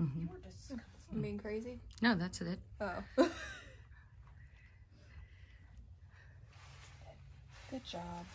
Mhm. You were. I'm being crazy. No, that's it. Oh. Good job.